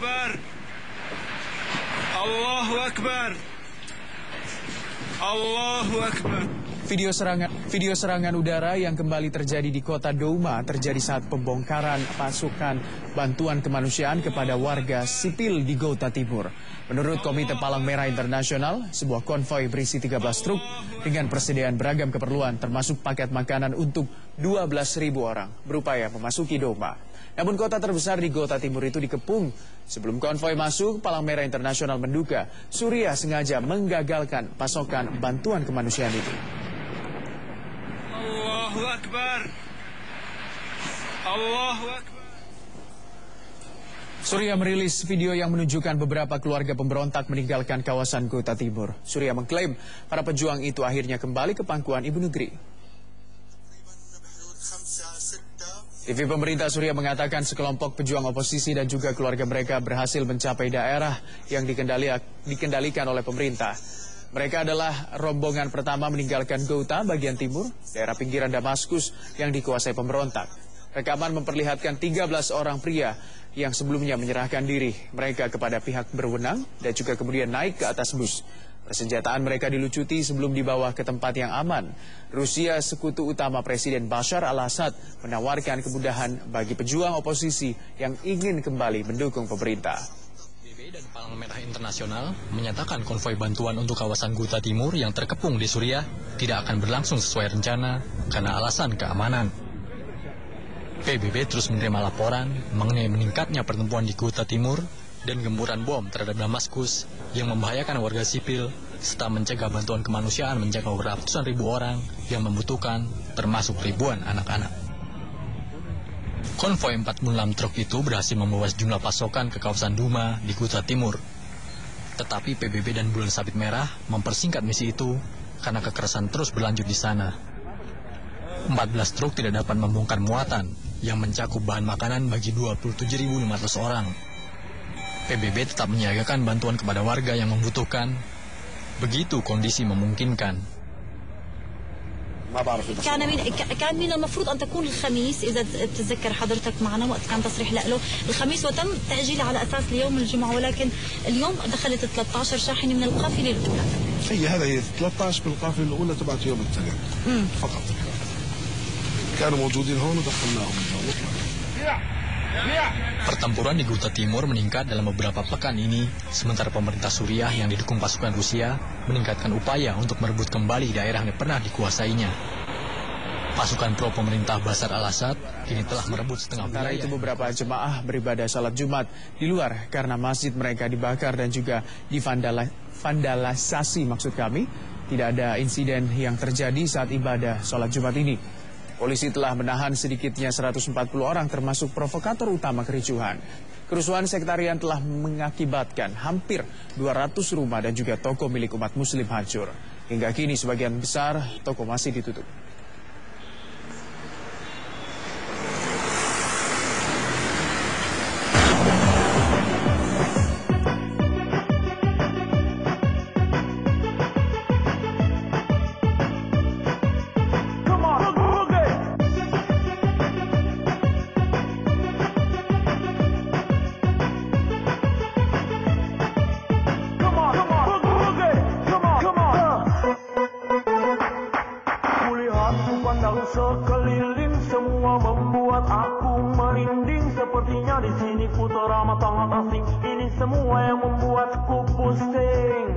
أكبر الله أكبر الله أكبر Video serangan video serangan udara yang kembali terjadi di kota Douma terjadi saat pembongkaran pasukan bantuan kemanusiaan kepada warga sipil di Gota Timur. Menurut Komite Palang Merah Internasional, sebuah konvoi berisi 13 truk dengan persediaan beragam keperluan termasuk paket makanan untuk 12.000 orang berupaya memasuki Douma. Namun kota terbesar di Gota Timur itu dikepung. Sebelum konvoy masuk, Palang Merah Internasional menduga Suriah sengaja menggagalkan pasokan bantuan kemanusiaan itu. Allahu Akbar. Allahu Akbar. Surya merilis video yang menunjukkan beberapa keluarga pemberontak meninggalkan kawasan Kota Timur. Surya mengklaim para pejuang itu akhirnya kembali ke pangkuan ibu negeri. TV pemerintah Surya mengatakan sekelompok pejuang oposisi dan juga keluarga mereka berhasil mencapai daerah yang dikendali- dikendalikan oleh pemerintah. Mereka adalah rombongan pertama meninggalkan Gouta bagian timur, daerah pinggiran Damaskus yang dikuasai pemberontak. Rekaman memperlihatkan 13 orang pria yang sebelumnya menyerahkan diri mereka kepada pihak berwenang dan juga kemudian naik ke atas bus. Persenjataan mereka dilucuti sebelum dibawa ke tempat yang aman. Rusia, sekutu utama Presiden Bashar al-Assad, menawarkan kemudahan bagi pejuang oposisi yang ingin kembali mendukung pemerintah. PBB dan Palang Merah Internasional menyatakan konvoi bantuan untuk kawasan Guta Timur yang terkepung di Suriah tidak akan berlangsung sesuai rencana karena alasan keamanan. PBB terus menerima laporan mengenai meningkatnya pertempuran di Guta Timur dan gemburan bom terhadap Damaskus yang membahayakan warga sipil serta mencegah bantuan kemanusiaan menjangkau ratusan ribu orang yang membutuhkan termasuk ribuan anak-anak. Konvoi 46 truk itu berhasil membawa sejumlah pasokan ke kawasan Duma di Kuta Timur. Tetapi PBB dan Bulan Sabit Merah mempersingkat misi itu karena kekerasan terus berlanjut di sana. 14 truk tidak dapat membongkar muatan yang mencakup bahan makanan bagi 27.500 orang. PBB tetap menyiagakan bantuan kepada warga yang membutuhkan. Begitu kondisi memungkinkan. كان من كان من المفروض أن تكون الخميس إذا بتتذكر حضرتك معنا وقت كان تصريح له. الخميس وتم تاجيله على أساس ليوم الجمعة ولكن اليوم دخلت 13 شاحنه من القافلة الأولى. هي هذا هي 13 بالقافلة الأولى تبعت يوم الثلاث فقط. كانوا موجودين هون ودخلناهم اليوم. Pertempuran di Guta Timur meningkat dalam beberapa pekan ini, sementara pemerintah Suriah yang didukung pasukan Rusia meningkatkan upaya untuk merebut kembali daerah yang pernah dikuasainya. Pasukan pro pemerintah Basar al-Assad kini telah merebut setengah Sementara itu wilayah. beberapa jemaah beribadah salat Jumat di luar karena masjid mereka dibakar dan juga divandalisasi maksud kami. Tidak ada insiden yang terjadi saat ibadah salat Jumat ini. Polisi telah menahan sedikitnya 140 orang termasuk provokator utama kericuhan. Kerusuhan sektarian telah mengakibatkan hampir 200 rumah dan juga toko milik umat muslim hancur. Hingga kini sebagian besar toko masih ditutup. sekeliling semua membuat aku merinding. Sepertinya di sini ku teramat sangat asing Ini semua yang membuatku pusing.